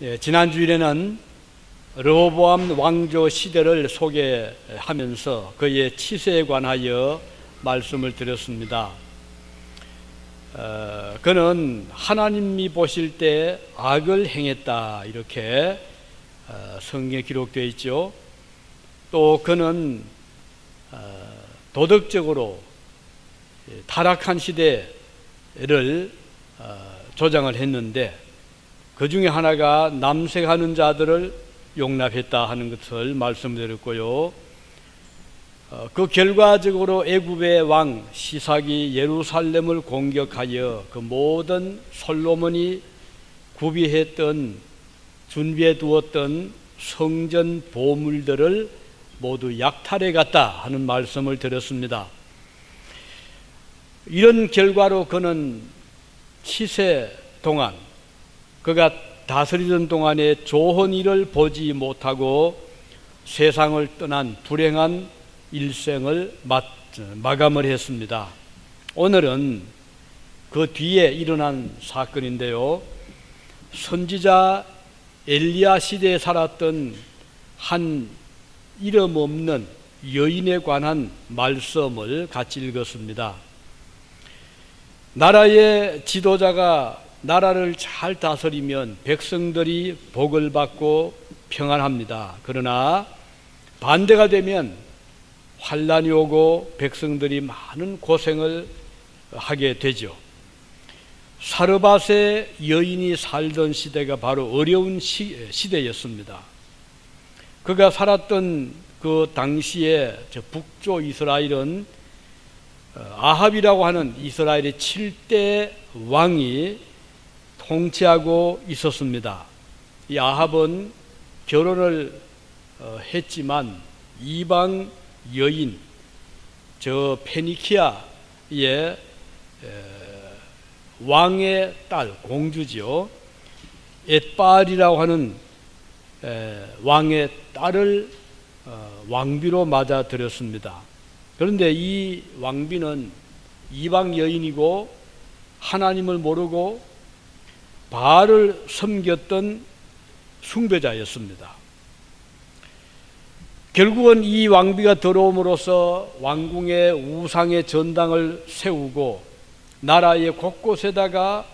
예, 지난 주일에는 르호보암 왕조 시대를 소개하면서 그의 치세에 관하여 말씀을 드렸습니다. 어, 그는 하나님이 보실 때 악을 행했다 이렇게 어, 성경에 기록되어 있죠. 또 그는 어, 도덕적으로 타락한 시대를 어, 조장을 했는데 그 중에 하나가 남색하는 자들을 용납했다 하는 것을 말씀드렸고요. 어, 그 결과적으로 애굽의 왕 시삭이 예루살렘을 공격하여 그 모든 솔로몬이 구비했던 준비해 두었던 성전 보물들을 모두 약탈해 갔다 하는 말씀을 드렸습니다. 이런 결과로 그는 시세 동안 그가 다스리던 동안에 좋은 일을 보지 못하고 세상을 떠난 불행한 일생을 마감을 했습니다. 오늘은 그 뒤에 일어난 사건인데요. 선지자 엘리야 시대에 살았던 한 이름 없는 여인에 관한 말씀을 같이 읽었습니다. 나라의 지도자가 나라를 잘 다스리면 백성들이 복을 받고 평안합니다. 그러나 반대가 되면 환란이 오고 백성들이 많은 고생을 하게 되죠. 사르밧의 여인이 살던 시대가 바로 어려운 시, 시대였습니다. 그가 살았던 그 당시에 북조 이스라엘은 어, 아합이라고 하는 이스라엘의 7대 왕이 통치하고 있었습니다. 이 아합은 결혼을 어, 했지만 이방 여인 저 페니키아의 왕의 딸 공주지요. 에빨이라고 하는 왕의 딸을 어, 왕비로 맞아들였습니다. 그런데 이 왕비는 이방 여인이고 하나님을 모르고 바알을 섬겼던 숭배자였습니다. 결국은 이 왕비가 들어옴으로써 왕궁의 우상의 전당을 세우고 나라의 곳곳에다가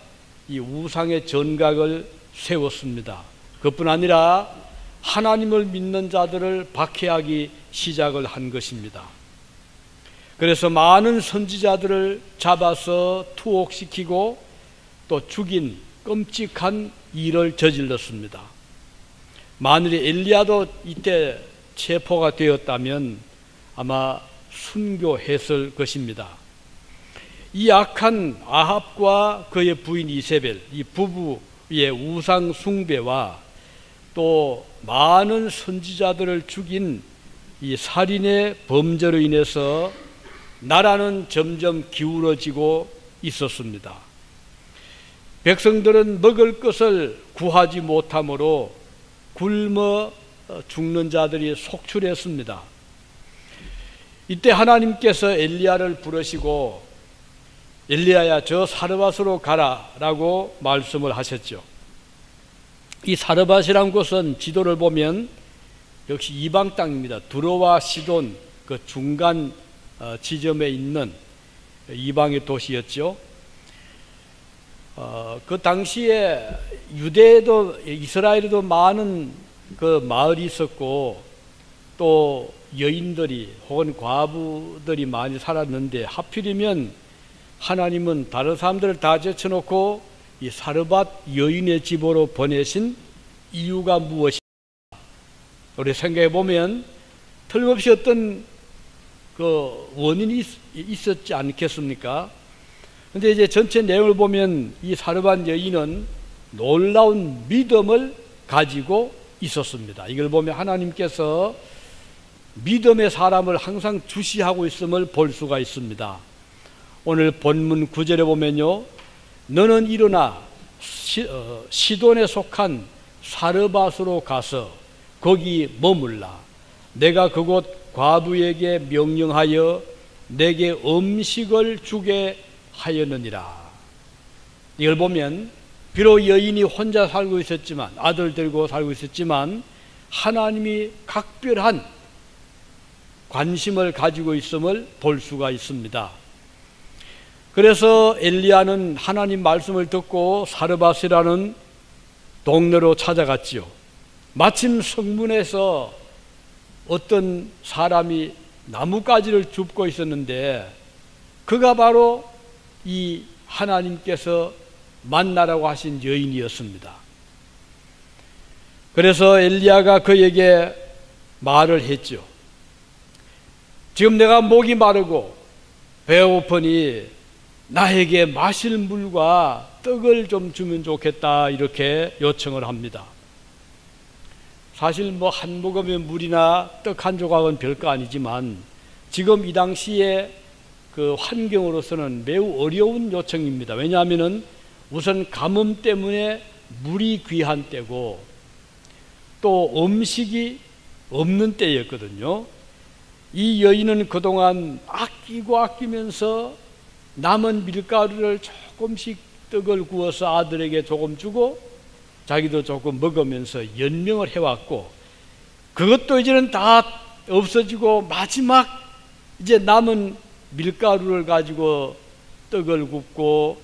이 우상의 전각을 세웠습니다. 그뿐 아니라 하나님을 믿는 자들을 박해하기 시작을 한 것입니다. 그래서 많은 선지자들을 잡아서 투옥시키고 또 죽인 끔찍한 일을 저질렀습니다. 만일에 엘리야도 이때 체포가 되었다면 아마 순교했을 것입니다. 이 악한 아합과 그의 부인 이세벨, 이 부부의 우상 숭배와 또 많은 선지자들을 죽인 이 살인의 범죄로 인해서 나라는 점점 기울어지고 있었습니다. 백성들은 먹을 것을 구하지 못하므로 굶어 죽는 자들이 속출했습니다. 이때 하나님께서 엘리야를 부르시고 엘리야야 저 사르밧으로 가라라고 말씀을 하셨죠. 이 사르밧이란 곳은 지도를 보면 역시 이방 땅입니다. 두로와 시돈 그 중간 어, 지점에 있는 이방의 도시였죠. 어, 그 당시에 유대에도 이스라엘에도 많은 그 마을이 있었고 또 여인들이 혹은 과부들이 많이 살았는데 하필이면 하나님은 다른 사람들을 다 제쳐놓고 이 사르밧 여인의 집으로 보내신 이유가 무엇인가? 우리 생각해 보면 틀림없이 어떤 그 원인이 있, 었지 않겠습니까? 근데 이제 전체 내용을 보면 이 사르반 여인은 놀라운 믿음을 가지고 있었습니다. 이걸 보면 하나님께서 믿음의 사람을 항상 주시하고 있음을 볼 수가 있습니다. 오늘 본문 구절에 보면요. 너는 일어나 시, 어, 시돈에 속한 사르밧으로 가서 거기 머물라. 내가 그곳 과부에게 명령하여 내게 음식을 주게 하였느니라. 이걸 보면 비록 여인이 혼자 살고 있었지만 아들 들고 살고 있었지만 하나님이 각별한 관심을 가지고 있음을 볼 수가 있습니다. 그래서 엘리야는 하나님 말씀을 듣고 사르바스라는 동네로 찾아갔지요. 마침 성문에서 어떤 사람이 나뭇가지를 줍고 있었는데 그가 바로 이 하나님께서 만나라고 하신 여인이었습니다. 그래서 엘리야가 그에게 말을 했죠. 지금 내가 목이 마르고 배고프니 나에게 마실 물과 떡을 좀 주면 좋겠다 이렇게 요청을 합니다. 사실 뭐 한 모금의 물이나 떡 한 조각은 별거 아니지만 지금 이 당시에 그 환경으로서는 매우 어려운 요청입니다. 왜냐하면은 우선 가뭄 때문에 물이 귀한 때고 또 음식이 없는 때였거든요. 이 여인은 그동안 아끼고 아끼면서 남은 밀가루를 조금씩 떡을 구워서 아들에게 조금 주고 자기도 조금 먹으면서 연명을 해왔고 그것도 이제는 다 없어지고 마지막 이제 남은 밀가루를 가지고 떡을 굽고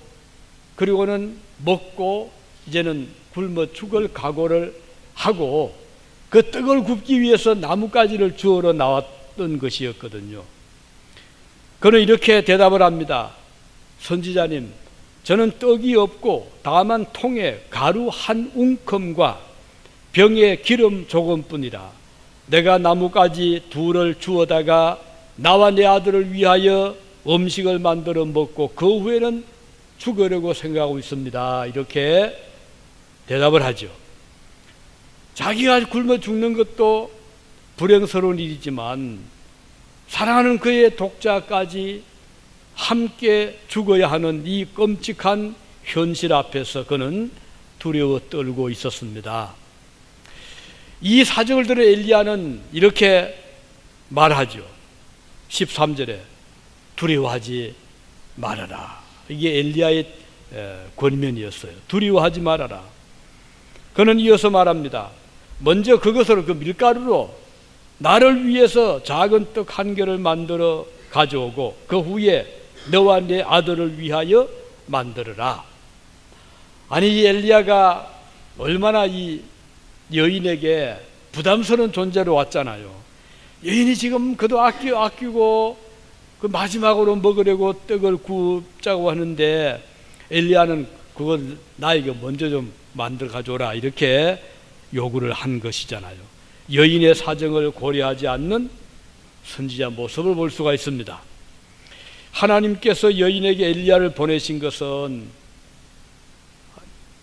그리고는 먹고 이제는 굶어 죽을 각오를 하고 그 떡을 굽기 위해서 나뭇가지를 주어러 나왔던 것이었거든요. 그는 이렇게 대답을 합니다. 선지자님, 저는 떡이 없고 다만 통에 가루 한 웅큼과 병에 기름 조금뿐이라 내가 나뭇가지 둘을 주어다가 나와 내 아들을 위하여 음식을 만들어 먹고 그 후에는 죽으려고 생각하고 있습니다. 이렇게 대답을 하죠. 자기가 굶어 죽는 것도 불행스러운 일이지만 사랑하는 그의 독자까지 함께 죽어야 하는 이 끔찍한 현실 앞에서 그는 두려워 떨고 있었습니다. 이 사정을 들은 엘리야는 이렇게 말하죠. 13절에 두려워하지 말아라. 이게 엘리야의 권면이었어요. 두려워하지 말아라. 그는 이어서 말합니다. 먼저 그것을 그 밀가루로 나를 위해서 작은 떡 한 개를 만들어 가져오고 그 후에 너와 내 아들을 위하여 만들어라. 아니 이 엘리야가 얼마나 이 여인에게 부담스러운 존재로 왔잖아요. 여인이 지금 그도 아끼 아끼고 그 마지막으로 먹으려고 떡을 굽자고 하는데 엘리야는 그걸 나에게 먼저 좀 만들어 가져라 이렇게 요구를 한 것이잖아요. 여인의 사정을 고려하지 않는 선지자 모습을 볼 수가 있습니다. 하나님께서 여인에게 엘리야를 보내신 것은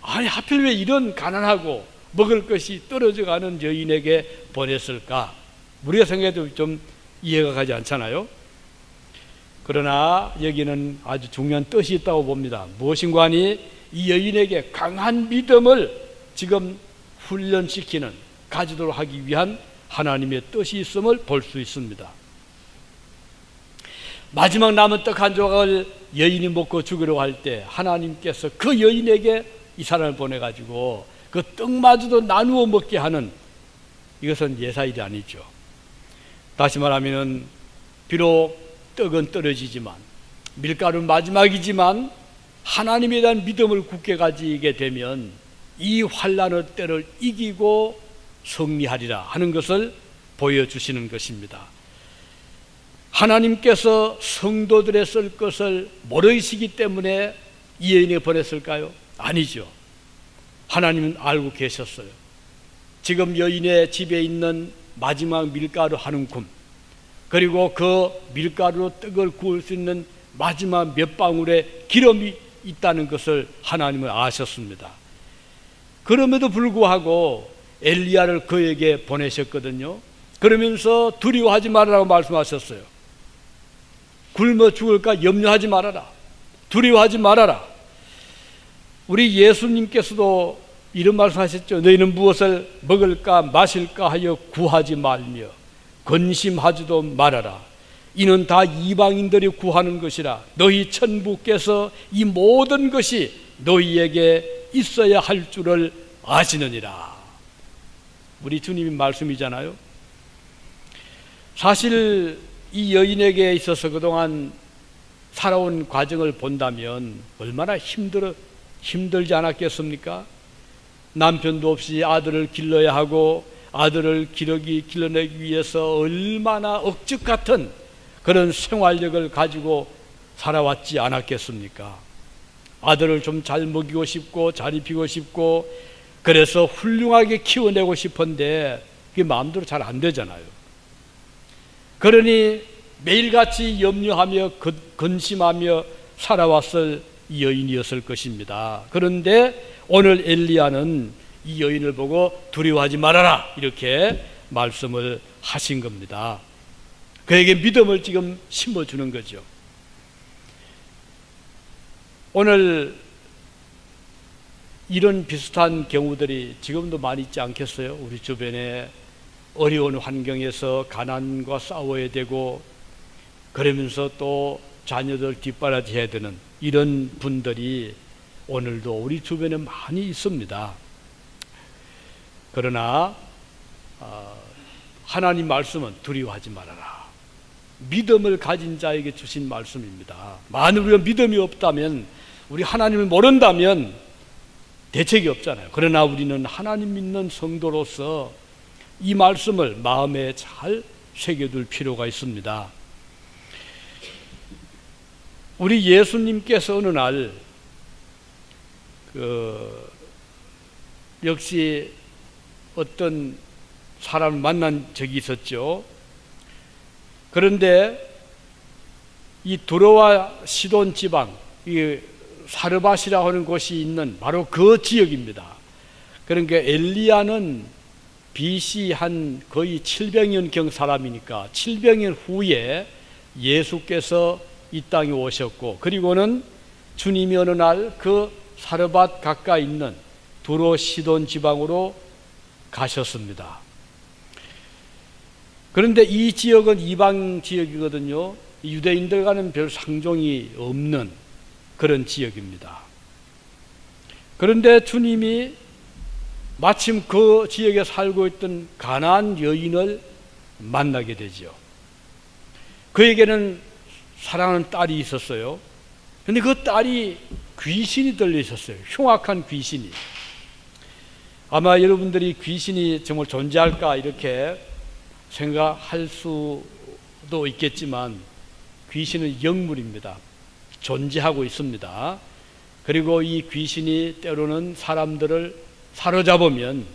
아니 하필 왜 이런 가난하고 먹을 것이 떨어져 가는 여인에게 보냈을까? 우리가 생각해도 좀 이해가 가지 않잖아요. 그러나 여기는 아주 중요한 뜻이 있다고 봅니다. 무엇인가 하니 이 여인에게 강한 믿음을 지금 훈련시키는 가지도록 하기 위한 하나님의 뜻이 있음을 볼 수 있습니다. 마지막 남은 떡 한 조각을 여인이 먹고 죽으려고 할 때 하나님께서 그 여인에게 이 사람을 보내가지고 그 떡마저도 나누어 먹게 하는 이것은 예사일이 아니죠. 다시 말하면 비록 떡은 떨어지지만 밀가루 마지막이지만 하나님에 대한 믿음을 굳게 가지게 되면 이 환란의 때를 이기고 승리하리라 하는 것을 보여주시는 것입니다. 하나님께서 성도들의 쓸 것을 모르시기 때문에 이 여인에 보냈을까요? 아니죠. 하나님은 알고 계셨어요. 지금 여인의 집에 있는 마지막 밀가루 한 움큼 그리고 그 밀가루로 떡을 구울 수 있는 마지막 몇 방울의 기름이 있다는 것을 하나님은 아셨습니다. 그럼에도 불구하고 엘리야를 그에게 보내셨거든요. 그러면서 두려워하지 말라고 말씀하셨어요. 굶어 죽을까 염려하지 말아라. 두려워하지 말아라. 우리 예수님께서도 이런 말씀하셨죠. 너희는 무엇을 먹을까 마실까 하여 구하지 말며 근심하지도 말아라. 이는 다 이방인들이 구하는 것이라. 너희 천부께서 이 모든 것이 너희에게 있어야 할 줄을 아시느니라. 우리 주님의 말씀이잖아요. 사실 이 여인에게 있어서 그동안 살아온 과정을 본다면 얼마나 힘들어 힘들지 않았겠습니까? 남편도 없이 아들을 길러야 하고 아들을 기르기 길러내기 위해서 얼마나 억측 같은 그런 생활력을 가지고 살아왔지 않았겠습니까? 아들을 좀 잘 먹이고 싶고 잘 입히고 싶고 그래서 훌륭하게 키워내고 싶은데 그게 마음대로 잘 안 되잖아요. 그러니 매일같이 염려하며 근심하며 살아왔을 여인이었을 것입니다. 그런데 오늘 엘리야는 이 여인을 보고 두려워하지 말아라 이렇게 말씀을 하신 겁니다. 그에게 믿음을 지금 심어주는 거죠. 오늘 이런 비슷한 경우들이 지금도 많이 있지 않겠어요? 우리 주변에 어려운 환경에서 가난과 싸워야 되고 그러면서 또 자녀들 뒷바라지 해야 되는 이런 분들이 오늘도 우리 주변에 많이 있습니다. 그러나 어, 하나님 말씀은 두려워하지 말아라. 믿음을 가진 자에게 주신 말씀입니다. 만일 우리가 믿음이 없다면 우리 하나님을 모른다면 대책이 없잖아요. 그러나 우리는 하나님 믿는 성도로서 이 말씀을 마음에 잘 새겨둘 필요가 있습니다. 우리 예수님께서 어느 날, 그, 역시 어떤 사람을 만난 적이 있었죠. 그런데 이 두로와 시돈 지방, 이 사르밧이라고 하는 곳이 있는 바로 그 지역입니다. 그러니까 엘리야는 BC 한 거의 700년경 사람이니까 700년 후에 예수께서 이 땅에 오셨고 그리고는 주님이 어느 날 그 사르밧 가까이 있는 두로 시돈 지방으로 가셨습니다. 그런데 이 지역은 이방 지역이거든요. 유대인들과는 별 상종이 없는 그런 지역입니다. 그런데 주님이 마침 그 지역에 살고 있던 가난 여인을 만나게 되죠. 그에게는 사랑하는 딸이 있었어요. 근데 그 딸이 귀신이 들려 있었어요. 흉악한 귀신이. 아마 여러분들이 귀신이 정말 존재할까 이렇게 생각할 수도 있겠지만 귀신은 영물입니다. 존재하고 있습니다. 그리고 이 귀신이 때로는 사람들을 사로잡으면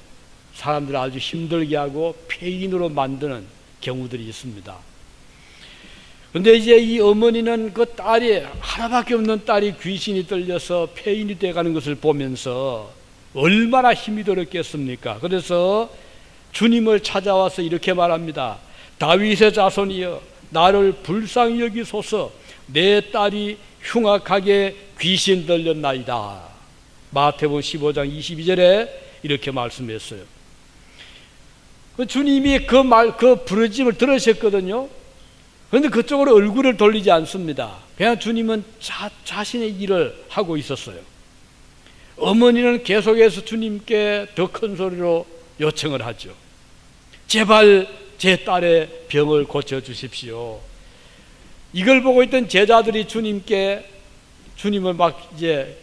사람들을 아주 힘들게 하고 폐인으로 만드는 경우들이 있습니다. 근데 이제 이 어머니는 그 딸이 하나밖에 없는 딸이 귀신이 들려서 폐인이 돼가는 것을 보면서 얼마나 힘이 들었겠습니까? 그래서 주님을 찾아와서 이렇게 말합니다. 다윗의 자손이여 나를 불쌍히 여기소서 내 딸이 흉악하게 귀신 들렸나이다. 마태복음 15장 22절에 이렇게 말씀했어요. 그 주님이 그 말, 그 부르짐을 들으셨거든요. 그런데 그쪽으로 얼굴을 돌리지 않습니다. 그냥 주님은 자, 자신의 일을 하고 있었어요. 어머니는 계속해서 주님께 더 큰 소리로 요청을 하죠. 제발 제 딸의 병을 고쳐 주십시오. 이걸 보고 있던 제자들이 주님께 주님을 막 이제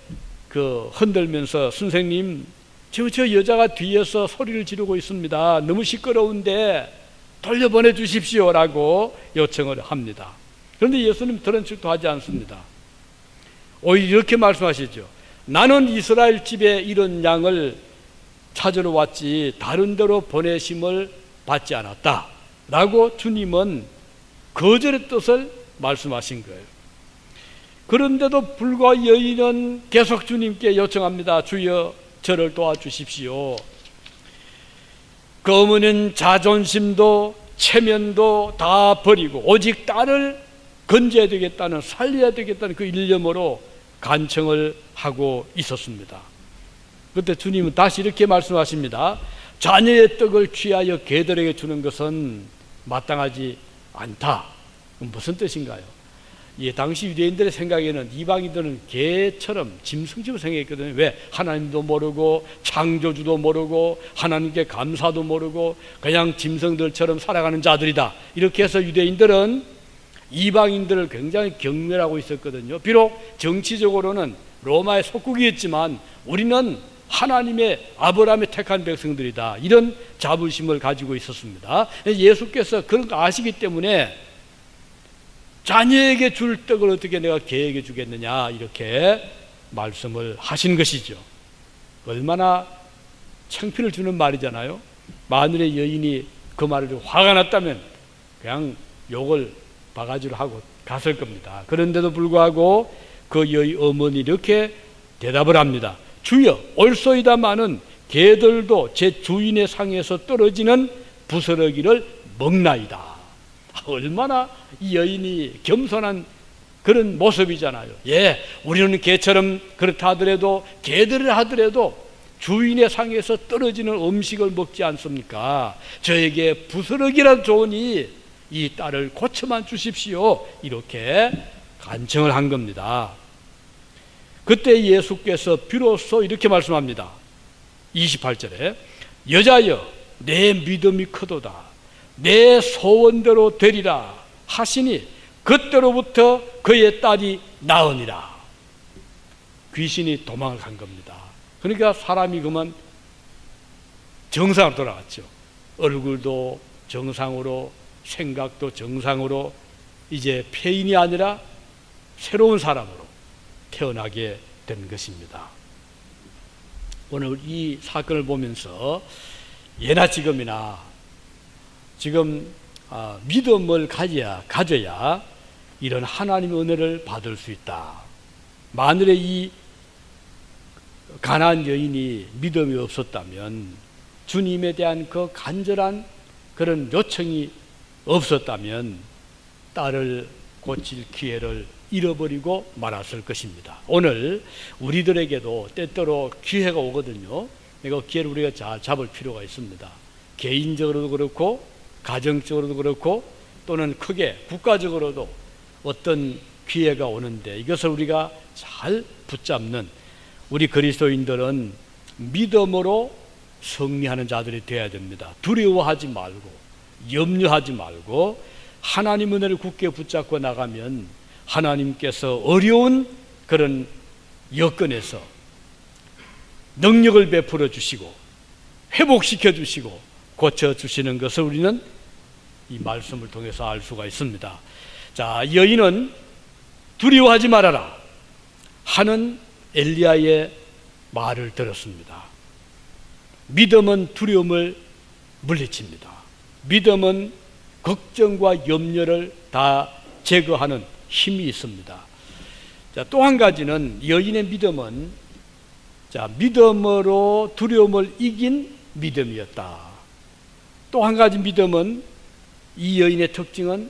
그 흔들면서 선생님 저, 저 여자가 뒤에서 소리를 지르고 있습니다. 너무 시끄러운데 돌려보내 주십시오라고 요청을 합니다. 그런데 예수님 들은 척도 하지 않습니다. 오히려 이렇게 말씀하시죠. 나는 이스라엘 집에 이런 양을 찾으러 왔지 다른 데로 보내심을 받지 않았다. 라고 주님은 거절의 뜻을 말씀하신 거예요. 그런데도 불과 여인은 계속 주님께 요청합니다. 주여 저를 도와주십시오. 그 어머니는 자존심도 체면도 다 버리고 오직 딸을 건져야 되겠다는 살려야 되겠다는 그 일념으로 간청을 하고 있었습니다. 그때 주님은 다시 이렇게 말씀하십니다. 자녀의 떡을 취하여 개들에게 주는 것은 마땅하지 않다. 무슨 뜻인가요? 예, 당시 유대인들의 생각에는 이방인들은 개처럼 짐승처럼 생각했거든요. 왜? 하나님도 모르고 창조주도 모르고 하나님께 감사도 모르고 그냥 짐승들처럼 살아가는 자들이다. 이렇게 해서 유대인들은 이방인들을 굉장히 경멸하고 있었거든요. 비록 정치적으로는 로마의 속국이었지만 우리는 하나님의 아브라함의 택한 백성들이다. 이런 자부심을 가지고 있었습니다. 예수께서 그런 거 아시기 때문에 자녀에게 줄 떡을 어떻게 내가 개에게 주겠느냐 이렇게 말씀을 하신 것이죠. 얼마나 창피를 주는 말이잖아요. 마늘의 여인이 그 말을 화가 났다면 그냥 욕을 바가지로 하고 갔을 겁니다. 그런데도 불구하고 그 여의 어머니 이렇게 대답을 합니다. 주여 올소이다마는 개들도 제 주인의 상에서 떨어지는 부스러기를 먹나이다. 얼마나 이 여인이 겸손한 그런 모습이잖아요. 예, 우리는 개처럼 그렇다 하더라도 개들을 하더라도 주인의 상에서 떨어지는 음식을 먹지 않습니까? 저에게 부스러기라 좋으니 이 딸을 고쳐만 주십시오. 이렇게 간청을 한 겁니다. 그때 예수께서 비로소 이렇게 말씀합니다. 28절에 여자여 내 믿음이 크도다. 내 소원대로 되리라 하시니 그때로부터 그의 딸이 나으니라. 귀신이 도망을 간 겁니다. 그러니까 사람이 그만 정상으로 돌아갔죠. 얼굴도 정상으로 생각도 정상으로 이제 폐인이 아니라 새로운 사람으로 태어나게 된 것입니다. 오늘 이 사건을 보면서 예나 지금이나 지금 아, 믿음을 가져야 가져야 이런 하나님의 은혜를 받을 수 있다. 만일에 이 가난 여인이 믿음이 없었다면 주님에 대한 그 간절한 그런 요청이 없었다면 딸을 고칠 기회를 잃어버리고 말았을 것입니다. 오늘 우리들에게도 때때로 기회가 오거든요. 내가 기회를 우리가 잘 잡을 필요가 있습니다. 개인적으로도 그렇고 가정적으로도 그렇고 또는 크게 국가적으로도 어떤 기회가 오는데 이것을 우리가 잘 붙잡는 우리 그리스도인들은 믿음으로 승리하는 자들이 되어야 됩니다. 두려워하지 말고 염려하지 말고 하나님 은혜를 굳게 붙잡고 나가면 하나님께서 어려운 그런 여건에서 능력을 베풀어 주시고 회복시켜 주시고 고쳐 주시는 것을 우리는 이 말씀을 통해서 알 수가 있습니다. 자, 여인은 두려워하지 말아라 하는 엘리야의 말을 들었습니다. 믿음은 두려움을 물리칩니다. 믿음은 걱정과 염려를 다 제거하는 힘이 있습니다. 자, 또 한 가지는 여인의 믿음은 자, 믿음으로 두려움을 이긴 믿음이었다. 또 한 가지 믿음은 이 여인의 특징은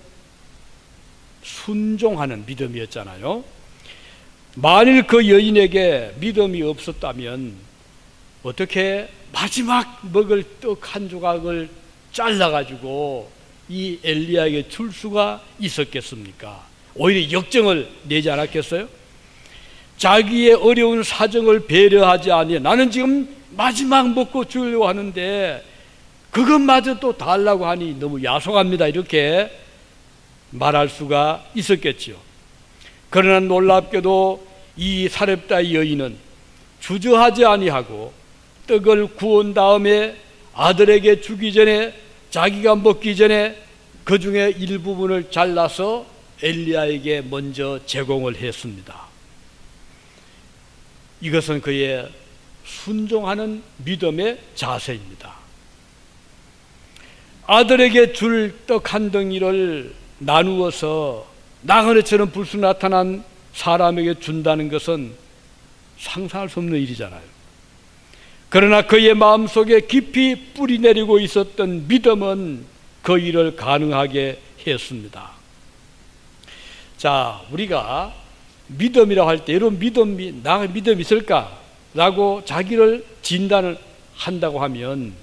순종하는 믿음이었잖아요. 만일 그 여인에게 믿음이 없었다면 어떻게 마지막 먹을 떡 한 조각을 잘라가지고 이 엘리야에게 줄 수가 있었겠습니까? 오히려 역정을 내지 않았겠어요? 자기의 어려운 사정을 배려하지 아니 나는 지금 마지막 먹고 주려고 하는데 그것마저 또 달라고 하니 너무 야속합니다. 이렇게 말할 수가 있었겠죠. 그러나 놀랍게도 이 사렙다 여인은 주저하지 아니하고 떡을 구운 다음에 아들에게 주기 전에 자기가 먹기 전에 그 중에 일부분을 잘라서 엘리야에게 먼저 제공을 했습니다. 이것은 그의 순종하는 믿음의 자세입니다. 아들에게 줄 떡 한 덩이를 나누어서 나그네처럼 불쑥 나타난 사람에게 준다는 것은 상상할 수 없는 일이잖아요. 그러나 그의 마음속에 깊이 뿌리 내리고 있었던 믿음은 그 일을 가능하게 했습니다. 자, 우리가 믿음이라고 할 때 이런 믿음이 나 믿음 있을까라고 자기를 진단을 한다고 하면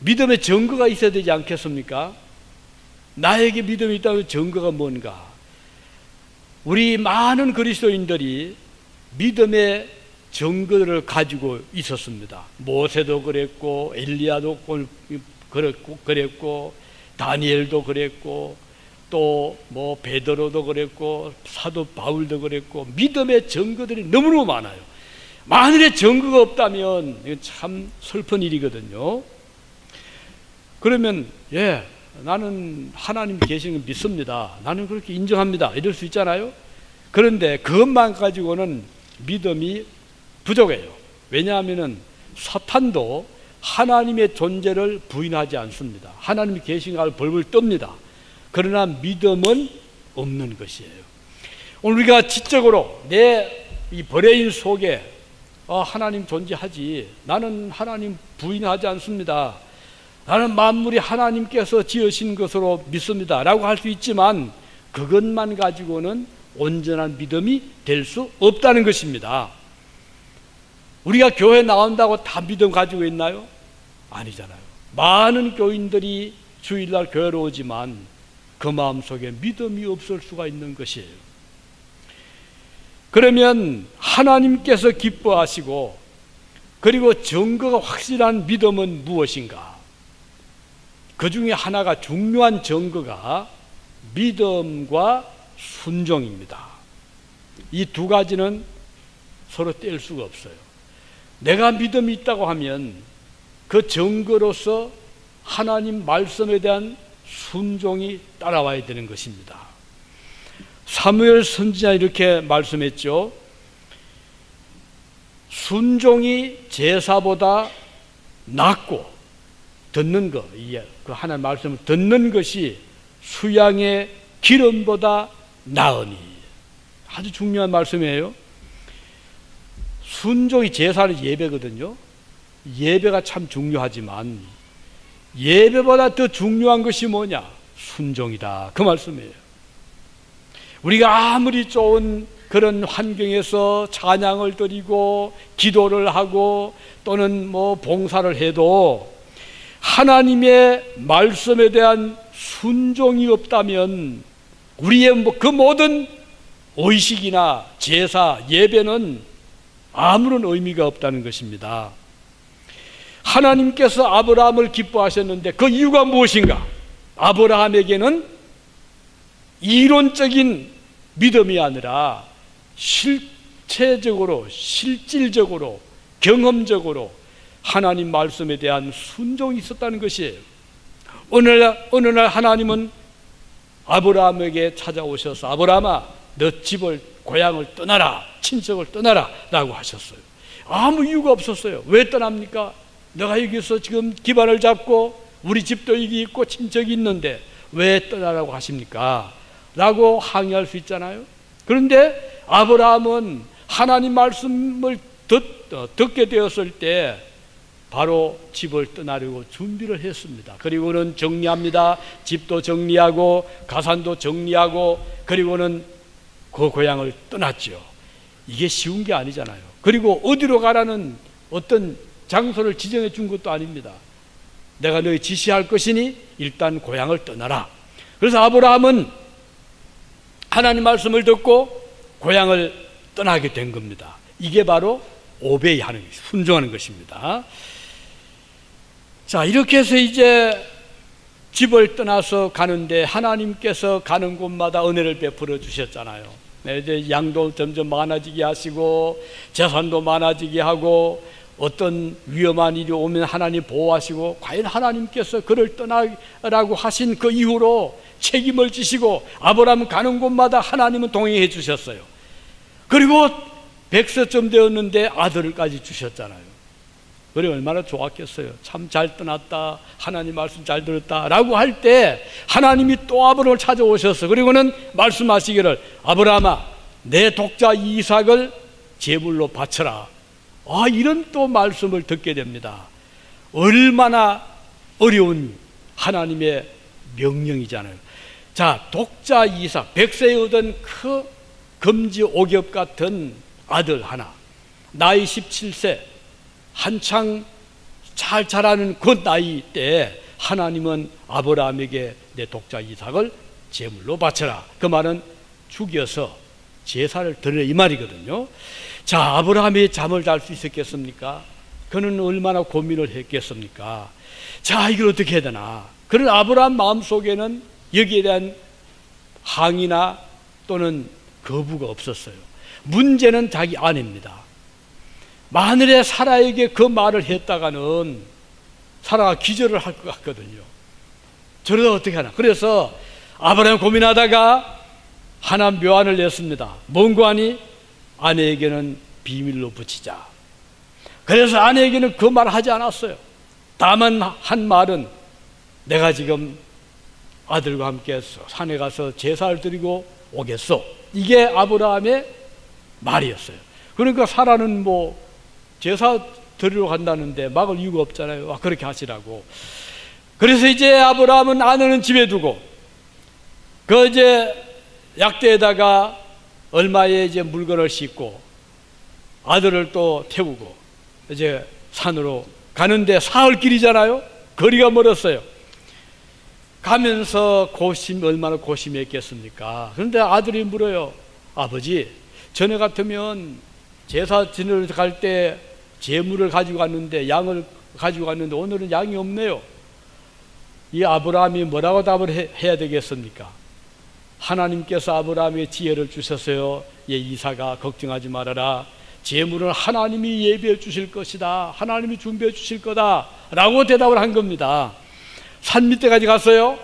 믿음의 증거가 있어야 되지 않겠습니까? 나에게 믿음이 있다면 증거가 뭔가? 우리 많은 그리스도인들이 믿음의 증거를 가지고 있었습니다. 모세도 그랬고 엘리야도 그랬고 그랬고 다니엘도 그랬고 또 뭐 베드로도 그랬고 사도 바울도 그랬고 믿음의 증거들이 너무너무 많아요. 만일에 증거가 없다면 참 슬픈 일이거든요. 그러면 예 나는 하나님 계시는 믿습니다. 나는 그렇게 인정합니다. 이럴 수 있잖아요. 그런데 그것만 가지고는 믿음이 부족해요. 왜냐하면 사탄도 하나님의 존재를 부인하지 않습니다. 하나님이 계신 걸 벌벌 떱니다. 그러나 믿음은 없는 것이에요. 오늘 우리가 지적으로 내 이 버레인 속에 아, 하나님 존재하지. 나는 하나님 부인하지 않습니다. 나는 만물이 하나님께서 지으신 것으로 믿습니다. 라고 할 수 있지만 그것만 가지고는 온전한 믿음이 될 수 없다는 것입니다. 우리가 교회 나온다고 다 믿음 가지고 있나요? 아니잖아요. 많은 교인들이 주일날 교회로 오지만 그 마음 속에 믿음이 없을 수가 있는 것이에요. 그러면 하나님께서 기뻐하시고 그리고 증거가 확실한 믿음은 무엇인가? 그 중에 하나가 중요한 증거가 믿음과 순종입니다. 이 두 가지는 서로 뗄 수가 없어요. 내가 믿음이 있다고 하면 그 증거로서 하나님 말씀에 대한 순종이 따라와야 되는 것입니다. 사무엘 선지자 이렇게 말씀했죠. 순종이 제사보다 낫고 듣는 것, 그 하나님 말씀을 듣는 것이 수양의 기름보다 나으니 아주 중요한 말씀이에요. 순종이 제사는 예배거든요. 예배가 참 중요하지만 예배보다 더 중요한 것이 뭐냐? 순종이다. 그 말씀이에요. 우리가 아무리 좋은 그런 환경에서 찬양을 드리고 기도를 하고 또는 뭐 봉사를 해도 하나님의 말씀에 대한 순종이 없다면 우리의 뭐그 모든 의식이나 제사, 예배는 아무런 의미가 없다는 것입니다. 하나님께서 아브라함을 기뻐하셨는데 그 이유가 무엇인가? 아브라함에게는 이론적인 믿음이 아니라 실체적으로, 실질적으로, 경험적으로 하나님 말씀에 대한 순종이 있었다는 것이에요. 어느 날, 어느 날 하나님은 아브라함에게 찾아오셔서 아브라함아 너 집을 고향을 떠나라 친척을 떠나라 라고 하셨어요 아무 이유가 없었어요 왜 떠납니까? 내가 여기서 지금 기반을 잡고 우리 집도 여기 있고 친척이 있는데 왜 떠나라고 하십니까? 라고 항의할 수 있잖아요 그런데 아브라함은 하나님 말씀을 듣, 어, 듣게 되었을 때 바로 집을 떠나려고 준비를 했습니다. 그리고는 정리합니다. 집도 정리하고 가산도 정리하고 그리고는 그 고향을 떠났죠. 이게 쉬운 게 아니잖아요. 그리고 어디로 가라는 어떤 장소를 지정해 준 것도 아닙니다. 내가 너희 지시할 것이니 일단 고향을 떠나라. 그래서 아브라함은 하나님 말씀을 듣고 고향을 떠나게 된 겁니다. 이게 바로 오베이 하는 순종하는 것입니다. 자, 이렇게 해서 이제 집을 떠나서 가는데 하나님께서 가는 곳마다 은혜를 베풀어 주셨잖아요. 네, 이제 양도 점점 많아지게 하시고 재산도 많아지게 하고 어떤 위험한 일이 오면 하나님 보호하시고 과연 하나님께서 그를 떠나라고 하신 그 이후로 책임을 지시고 아브라함 가는 곳마다 하나님은 동행해 주셨어요. 그리고 백세쯤 되었는데 아들까지 주셨잖아요. 그래 얼마나 좋았겠어요. 참 잘 떠났다. 하나님 말씀 잘 들었다. 라고 할 때 하나님이 또 아브라함을 찾아오셔서 그리고는 말씀하시기를 아브라함아 내 독자 이삭을 제물로 바쳐라. 아 이런 또 말씀을 듣게 됩니다. 얼마나 어려운 하나님의 명령이잖아요. 자, 독자 이삭, 백세에 얻은 그 금지 오겹 같은 아들 하나, 나이 17세, 한창 잘 자라는 그 나이 때 하나님은 아브라함에게 내 독자 이삭을 제물로 바쳐라. 그 말은 죽여서 제사를 드려 이 말이거든요. 자, 아브라함이 잠을 잘 수 있었겠습니까? 그는 얼마나 고민을 했겠습니까? 자, 이걸 어떻게 해야 되나? 그런 아브라함 마음 속에는 여기에 대한 항의나 또는 거부가 없었어요. 문제는 자기 아내입니다. 만일에 사라에게 그 말을 했다가는 사라가 기절을 할 것 같거든요. 저러다 어떻게 하나. 그래서 아브라함 고민하다가 하나 묘안을 냈습니다. 뭔고 하니 아내에게는 비밀로 붙이자. 그래서 아내에게는 그 말 하지 않았어요. 다만 한 말은 내가 지금 아들과 함께 산에 가서 제사를 드리고 오겠소. 이게 아브라함의 말이었어요. 그러니까 사라는 뭐 제사 드리러 간다는데 막을 이유가 없잖아요. 아, 그렇게 하시라고. 그래서 이제 아브라함은 아내는 집에 두고 그 이제 약대에다가 얼마의 이제 물건을 싣고 아들을 또 태우고 이제 산으로 가는데 사흘 길이잖아요. 거리가 멀었어요. 가면서 고심 얼마나 고심했겠습니까? 그런데 아들이 물어요. 아버지, 전에 같으면 제사 지내러 갈 때 재물을 가지고 갔는데 양을 가지고 갔는데 오늘은 양이 없네요. 이 아브라함이 뭐라고 답을 해, 해야 되겠습니까? 하나님께서 아브라함의 지혜를 주셨어요. 예, 이사가 걱정하지 말아라. 재물은 하나님이 예비해 주실 것이다. 하나님이 준비해 주실 거다. 라고 대답을 한 겁니다. 산 밑에까지 갔어요.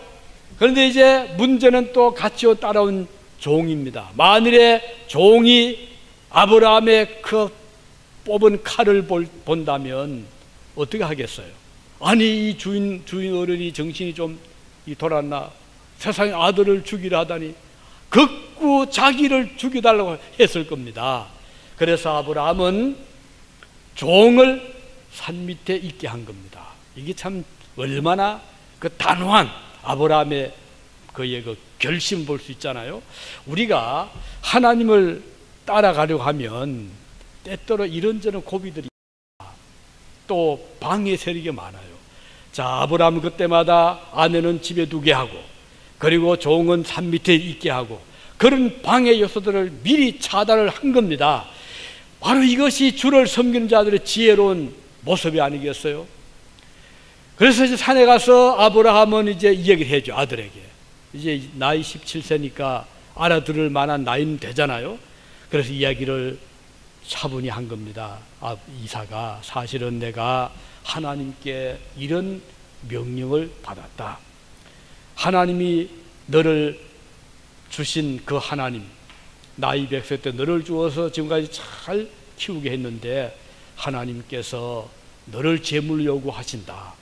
그런데 이제 문제는 또 같이 따라온 종입니다. 만일에 종이 아브라함의 그 뽑은 칼을 볼, 본다면 어떻게 하겠어요? 아니 이 주인 주인 어른이 정신이 좀 돌았나? 세상에 아들을 죽이려 하다니 극구 자기를 죽여달라고 했을 겁니다. 그래서 아브라함은 종을 산 밑에 있게 한 겁니다. 이게 참 얼마나 그 단호한 아브라함의 그의 그 결심 볼 수 있잖아요. 우리가 하나님을 따라가려고 하면 때때로 이런저런 고비들이 또 방해 세력이 많아요. 자, 아브라함 그때마다 아내는 집에 두게 하고 그리고 종은 산 밑에 있게 하고 그런 방해 요소들을 미리 차단을 한 겁니다. 바로 이것이 주를 섬기는 자들의 지혜로운 모습이 아니겠어요? 그래서 이제 산에 가서 아브라함은 이제 이 얘기를 해줘 아들에게 이제 나이 17세니까 알아들을 만한 나이는 되잖아요. 그래서 이야기를 차분히 한 겁니다. 아, 이사가 사실은 내가 하나님께 이런 명령을 받았다. 하나님이 너를 주신 그 하나님, 나이 백세 때 너를 주어서 지금까지 잘 키우게 했는데 하나님께서 너를 제물 요구하신다.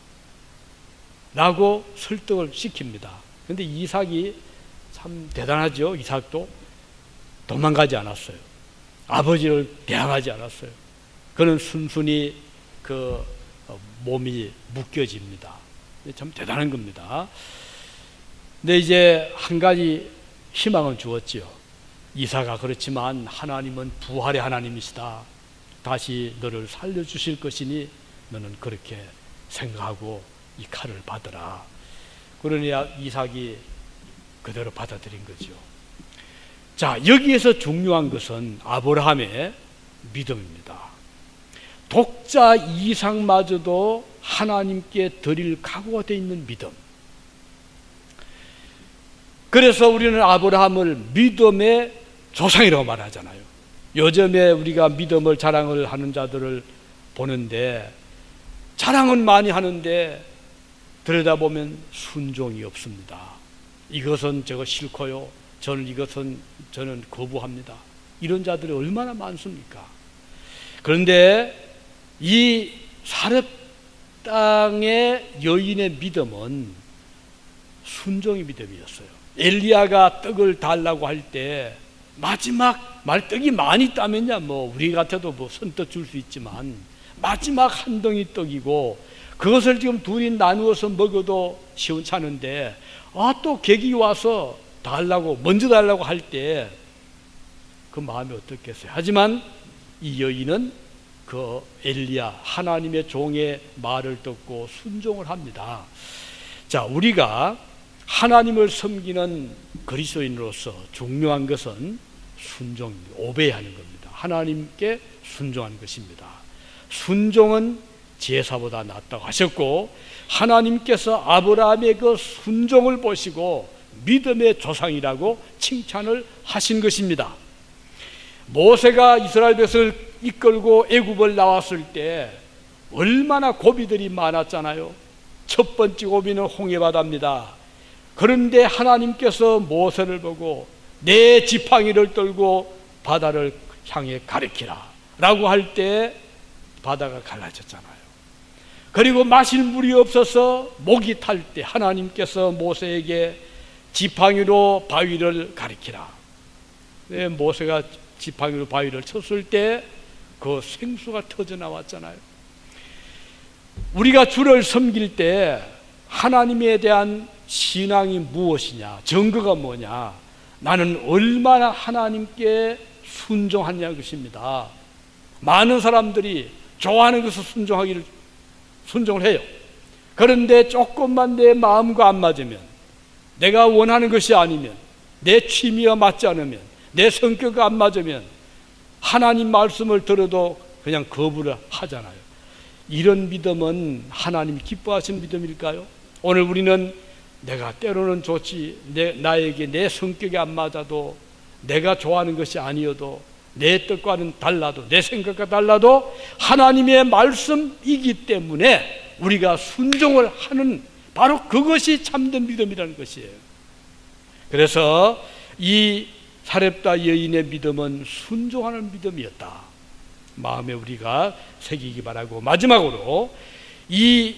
라고 설득을 시킵니다. 근데 이삭이 참 대단하죠. 이삭도 도망가지 않았어요. 아버지를 대항하지 않았어요. 그는 순순히 그 어, 몸이 묶여집니다. 참 대단한 겁니다. 근데 이제 한 가지 희망은 주었지요. 이사가 그렇지만 하나님은 부활의 하나님이시다. 다시 너를 살려주실 것이니 너는 그렇게 생각하고 이 칼을 받으라. 그러니 이삭이 그대로 받아들인 거죠. 자, 여기에서 중요한 것은 아브라함의 믿음입니다. 독자 이상마저도 하나님께 드릴 각오가 되어 있는 믿음. 그래서 우리는 아브라함을 믿음의 조상이라고 말하잖아요. 요즘에 우리가 믿음을 자랑을 하는 자들을 보는데 자랑은 많이 하는데 들여다보면 순종이 없습니다. 이것은 저거 싫고요. 저는 이것은 저는 거부합니다. 이런 자들이 얼마나 많습니까? 그런데 이 사렙 땅의 여인의 믿음은 순종의 믿음이었어요. 엘리야가 떡을 달라고 할 때 마지막 말 떡이 많이 따면야 뭐 우리 같아도 뭐 선떡 줄수 있지만 마지막 한 덩이 떡이고 그것을 지금 둘이 나누어서 먹어도 시원찮은데 아 또 객이 와서 달라고 먼저 달라고 할 때 그 마음이 어떻겠어요? 하지만 이 여인은 그 엘리야 하나님의 종의 말을 듣고 순종을 합니다. 자, 우리가 하나님을 섬기는 그리스도인으로서 중요한 것은 순종입니다. 오베이하는 겁니다. 하나님께 순종하는 것입니다. 순종은 제사보다 낫다고 하셨고 하나님께서 아브라함의 그 순종을 보시고 믿음의 조상이라고 칭찬을 하신 것입니다. 모세가 이스라엘 백성을 이끌고 애굽을 나왔을 때 얼마나 고비들이 많았잖아요. 첫 번째 고비는 홍해바다입니다. 그런데 하나님께서 모세를 보고 내 지팡이를 떨고 바다를 향해 가리키라 라고 할 때 바다가 갈라졌잖아요. 그리고 마실 물이 없어서 목이 탈 때 하나님께서 모세에게 지팡이로 바위를 가리키라. 네, 모세가 지팡이로 바위를 쳤을 때 그 생수가 터져 나왔잖아요. 우리가 주를 섬길 때 하나님에 대한 신앙이 무엇이냐, 증거가 뭐냐, 나는 얼마나 하나님께 순종하냐 것입니다. 많은 사람들이 좋아하는 것을 순종하기를 순종을 해요. 그런데 조금만 내 마음과 안 맞으면, 내가 원하는 것이 아니면, 내 취미와 맞지 않으면, 내 성격과 안 맞으면, 하나님 말씀을 들어도 그냥 거부를 하잖아요. 이런 믿음은 하나님 기뻐하시는 믿음일까요? 오늘 우리는 내가 때로는 좋지, 내, 나에게 내 성격이 안 맞아도, 내가 좋아하는 것이 아니어도, 내 뜻과는 달라도 내 생각과 달라도 하나님의 말씀이기 때문에 우리가 순종을 하는 바로 그것이 참된 믿음이라는 것이에요. 그래서 이 사렙다 여인의 믿음은 순종하는 믿음이었다. 마음에 우리가 새기기 바라고 마지막으로 이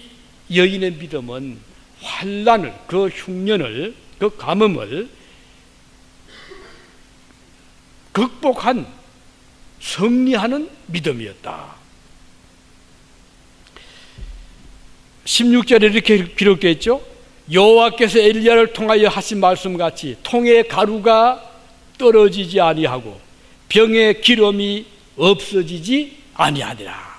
여인의 믿음은 환란을 그 흉년을 그 가뭄을 극복한 승리하는 믿음이었다. 16절에 이렇게 기록되어 있죠. 여호와께서 엘리야를 통하여 하신 말씀 같이 통의 가루가 떨어지지 아니하고 병의 기름이 없어지지 아니하니라.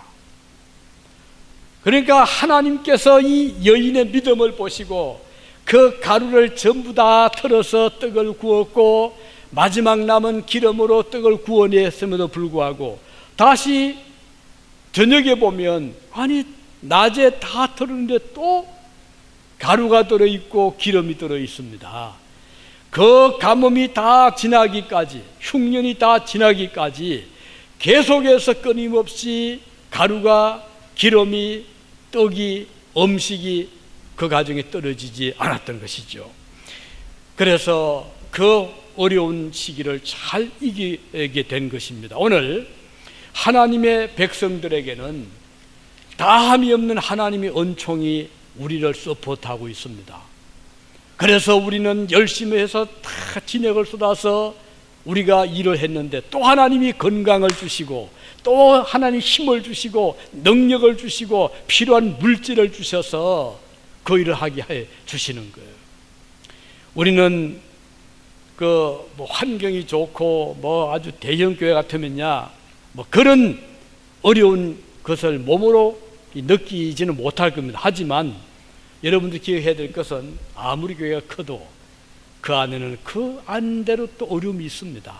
그러니까 하나님께서 이 여인의 믿음을 보시고 그 가루를 전부 다 털어서 떡을 구웠고 마지막 남은 기름으로 떡을 구워냈음에도 불구하고 다시 저녁에 보면 아니 낮에 다 털었는데 또 가루가 들어 있고 기름이 들어 있습니다. 그 가뭄이 다 지나기까지 흉년이 다 지나기까지 계속해서 끊임없이 가루가 기름이 떡이 음식이 그 가정에 떨어지지 않았던 것이죠. 그래서 그 어려운 시기를 잘 이기게 된 것입니다. 오늘 하나님의 백성들에게는 다함이 없는 하나님의 은총이 우리를 서포트하고 있습니다. 그래서 우리는 열심히 해서 다 진액을 쏟아서 우리가 일을 했는데 또 하나님이 건강을 주시고 또 하나님 힘을 주시고 능력을 주시고 필요한 물질을 주셔서 그 일을 하게 해 주시는 거예요. 우리는 그 뭐 환경이 좋고 뭐 아주 대형 교회 같으면야 뭐 그런 어려운 것을 몸으로 느끼지는 못할 겁니다. 하지만 여러분들 기억해야 될 것은 아무리 교회가 커도 그 안에는 그 안대로 또 어려움이 있습니다.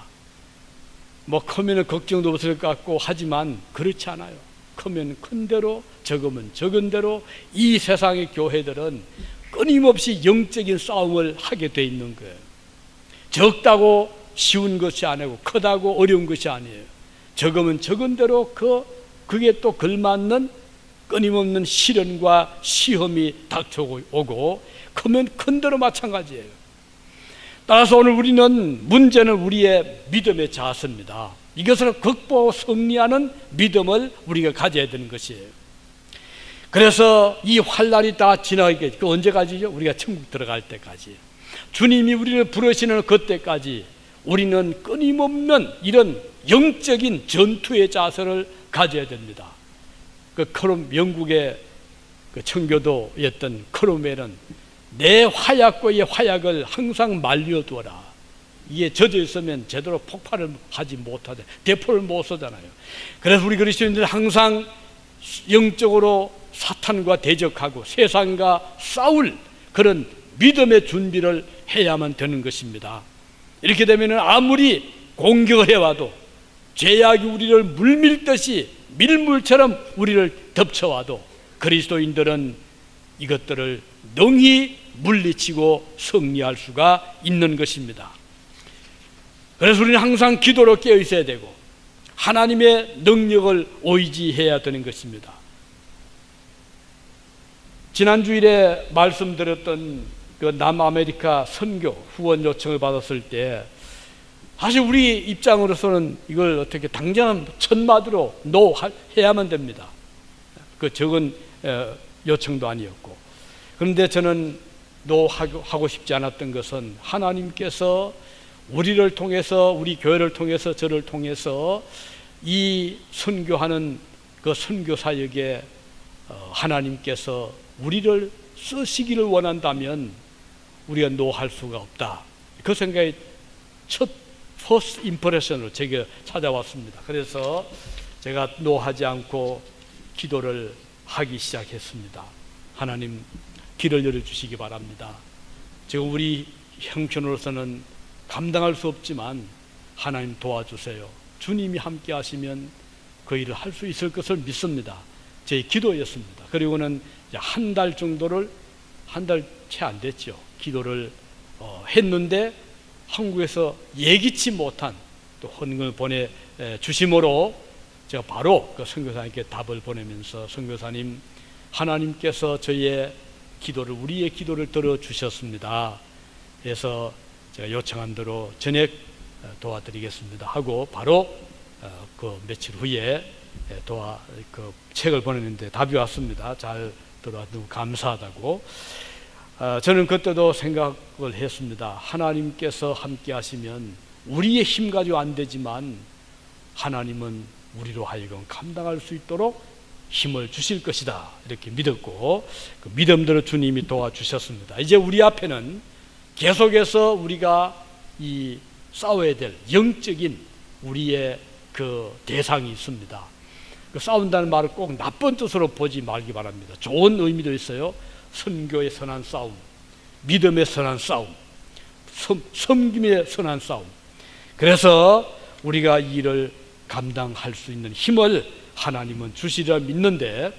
뭐 크면 걱정도 없을 것 같고 하지만 그렇지 않아요. 크면 큰 대로 적으면 적은 대로 이 세상의 교회들은 끊임없이 영적인 싸움을 하게 돼 있는 거예요. 적다고 쉬운 것이 아니고 크다고 어려운 것이 아니에요. 적으면 적은 대로 그 그게 또 걸맞는 끊임없는 시련과 시험이 닥쳐오고 크면 큰 대로 마찬가지예요. 따라서 오늘 우리는 문제는 우리의 믿음의 자세입니다. 이것을 극복 승리하는 믿음을 우리가 가져야 되는 것이에요. 그래서 이 환란이 다 지나게 그 언제까지죠? 우리가 천국 들어갈 때까지. 주님이 우리를 부르시는 그때까지 우리는 끊임없는 이런 영적인 전투의 자세를 가져야 됩니다. 그 크롬 영국의 그 청교도였던 크롬에는 내 화약고의 화약을 항상 말려두어라. 이게 젖어 있으면 제대로 폭발을 하지 못하대. 대포를 못 쏘잖아요. 그래서 우리 그리스도인들 항상 영적으로 사탄과 대적하고 세상과 싸울 그런 믿음의 준비를 해야만 되는 것입니다. 이렇게 되면 아무리 공격을 해와도 죄악이 우리를 물밀듯이 밀물처럼 우리를 덮쳐와도 그리스도인들은 이것들을 능히 물리치고 승리할 수가 있는 것입니다. 그래서 우리는 항상 기도로 깨어 있어야 되고 하나님의 능력을 의지해야 되는 것입니다. 지난 주일에 말씀드렸던 그 남아메리카 선교 후원 요청을 받았을 때 사실 우리 입장으로서는 이걸 어떻게 당장 천마디로 노 해야만 됩니다. 그 적은 요청도 아니었고 그런데 저는 no 하고 싶지 않았던 것은 하나님께서 우리를 통해서 우리 교회를 통해서 저를 통해서 이 선교하는 그 선교 사역에 어, 하나님께서 우리를 쓰시기를 원한다면 우리가 no할 수가 없다. 그 생각이 첫 first impression으로 제게 찾아왔습니다. 그래서 제가 노하지 않고 기도를 하기 시작했습니다. 하나님 길을 열어주시기 바랍니다. 지금 우리 형편으로서는 감당할 수 없지만 하나님 도와주세요. 주님이 함께 하시면 그 일을 할 수 있을 것을 믿습니다. 제 기도였습니다. 그리고는 한 달 정도를 한 달 채 안 됐죠. 기도를 어, 했는데 한국에서 예기치 못한 또 헌금을 보내 주심으로 제가 바로 그 선교사님께 답을 보내면서 선교사님 하나님께서 저희의 기도를 우리의 기도를 들어 주셨습니다. 그래서 제가 요청한 대로 전액 어, 도와드리겠습니다 하고 바로 어, 그 며칠 후에 도와 그 책을 보냈는데 답이 왔습니다. 잘 들어와 너무 감사하다고. 어, 저는 그때도 생각을 했습니다. 하나님께서 함께 하시면 우리의 힘 가지고 안 되지만 하나님은 우리로 하여금 감당할 수 있도록 힘을 주실 것이다. 이렇게 믿었고 그 믿음대로 주님이 도와주셨습니다. 이제 우리 앞에는 계속해서 우리가 이 싸워야 될 영적인 우리의 그 대상이 있습니다. 그 싸운다는 말을 꼭 나쁜 뜻으로 보지 말기 바랍니다. 좋은 의미도 있어요. 선교의 선한 싸움, 믿음의 선한 싸움, 섬, 섬김의 선한 싸움. 그래서 우리가 일을 감당할 수 있는 힘을 하나님은 주시리라 믿는데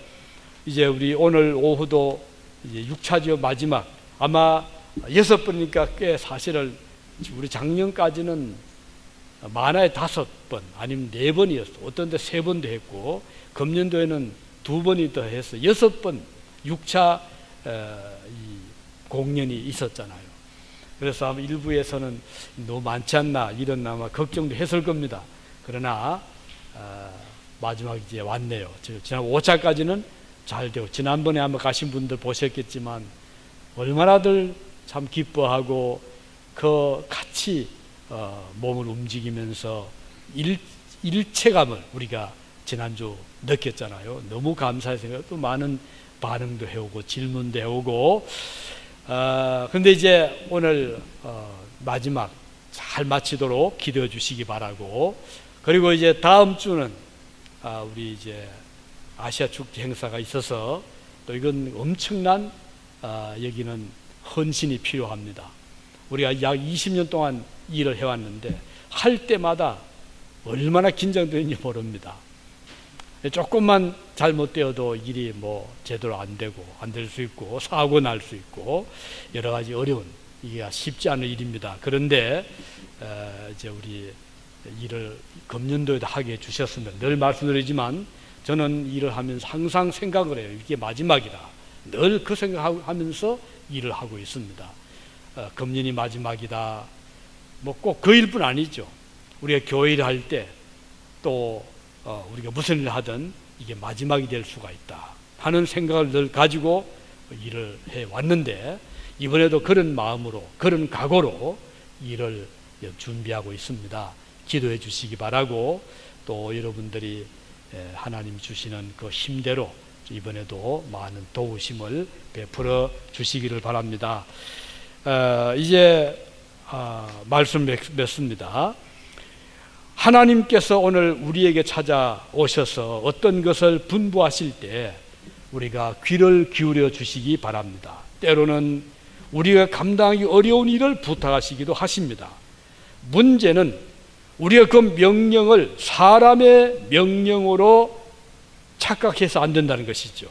이제 우리 오늘 오후도 이제 6차죠 마지막 아마 여섯 번이니까 꽤 사실은 우리 작년까지는 만화에 다섯 번 아니면 네 번이었어. 어떤 데 세 번도 했고 금년도에는 두 번이 더 해서 여섯 번 6차 공연이 있었잖아요. 그래서 아마 일부에서는 너무 많지 않나 이런 아마 걱정도 했을 겁니다. 그러나 어, 마지막 이제 왔네요. 지난 5차까지는 잘 되고 지난번에 아마 가신 분들 보셨겠지만 얼마나들 참 기뻐하고 그 같이 어, 몸을 움직이면서 일, 일체감을 우리가 지난주 느꼈잖아요. 너무 감사해서 또 많은 반응도 해오고 질문도 해오고 어, 근데 이제 오늘 어, 마지막 잘 마치도록 기도해 주시기 바라고 그리고 이제 다음 주는 아, 우리 이제 아시아 축제 행사가 있어서 또 이건 엄청난 아, 여기는 헌신이 필요합니다. 우리가 약 20년 동안 일을 해왔는데 할 때마다 얼마나 긴장되는지 모릅니다. 조금만 잘못되어도 일이 뭐 제대로 안 되고 안 될 수 있고 사고 날 수 있고 여러 가지 어려운 이게 쉽지 않은 일입니다. 그런데 이제 우리 일을 금년도에도 하게 해 주셨습니다. 늘 말씀드리지만 저는 일을 하면서 항상 생각을 해요. 이게 마지막이다. 늘 그 생각하면서 일을 하고 있습니다. 어, 금년이 마지막이다. 뭐 꼭 그 일뿐 아니죠. 우리가 교회를 할 때 또 어, 우리가 무슨 일을 하든 이게 마지막이 될 수가 있다 하는 생각을 늘 가지고 일을 해 왔는데 이번에도 그런 마음으로 그런 각오로 일을 준비하고 있습니다. 기도해 주시기 바라고 또 여러분들이 하나님 주시는 그 힘대로 이번에도 많은 도우심을 베풀어 주시기를 바랍니다. 어, 이제 아, 말씀 맺습니다. 하나님께서 오늘 우리에게 찾아오셔서 어떤 것을 분부하실 때 우리가 귀를 기울여 주시기 바랍니다. 때로는 우리가 감당하기 어려운 일을 부탁하시기도 하십니다. 문제는 우리가 그 명령을 사람의 명령으로 착각해서 안 된다는 것이죠.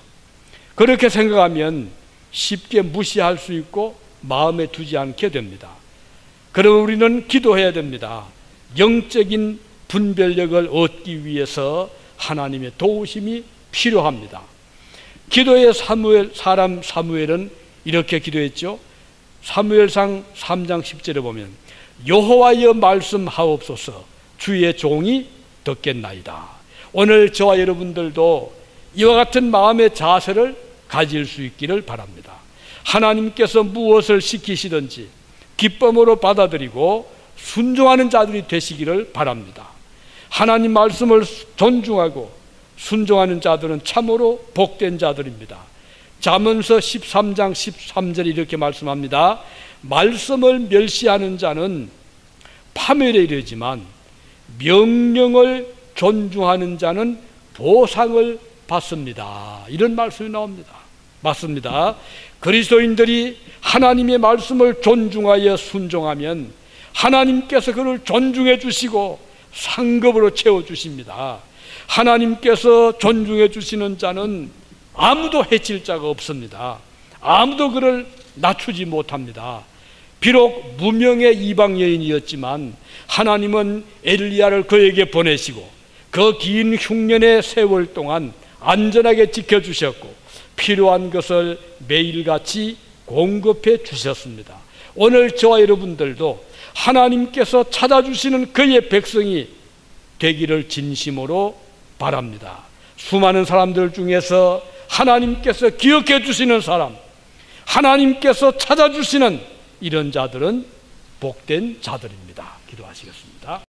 그렇게 생각하면 쉽게 무시할 수 있고 마음에 두지 않게 됩니다. 그럼 우리는 기도해야 됩니다. 영적인 분별력을 얻기 위해서 하나님의 도우심이 필요합니다. 기도의 사무엘 사람 사무엘은 이렇게 기도했죠. 사무엘상 3장 10절에 보면 여호와여 말씀하옵소서 주의 종이 듣겠나이다. 오늘 저와 여러분들도 이와 같은 마음의 자세를 가질 수 있기를 바랍니다. 하나님께서 무엇을 시키시든지 기쁨으로 받아들이고 순종하는 자들이 되시기를 바랍니다. 하나님 말씀을 존중하고 순종하는 자들은 참으로 복된 자들입니다. 잠언서 13장 13절 이렇게 말씀합니다. 말씀을 멸시하는 자는 파멸에 이르지만 명령을 존중하는 자는 보상을 받습니다. 이런 말씀이 나옵니다. 맞습니다. 그리스도인들이 하나님의 말씀을 존중하여 순종하면 하나님께서 그를 존중해 주시고 상급으로 채워 주십니다. 하나님께서 존중해 주시는 자는 아무도 해칠 자가 없습니다. 아무도 그를 낮추지 못합니다. 비록 무명의 이방 여인이었지만 하나님은 엘리야를 그에게 보내시고 그 긴 흉년의 세월 동안 안전하게 지켜 주셨고 필요한 것을 매일같이 공급해 주셨습니다. 오늘 저와 여러분들도 하나님께서 찾아주시는 그의 백성이 되기를 진심으로 바랍니다. 수많은 사람들 중에서 하나님께서 기억해 주시는 사람, 하나님께서 찾아주시는 이런 자들은 복된 자들입니다. 기도하시겠습니다.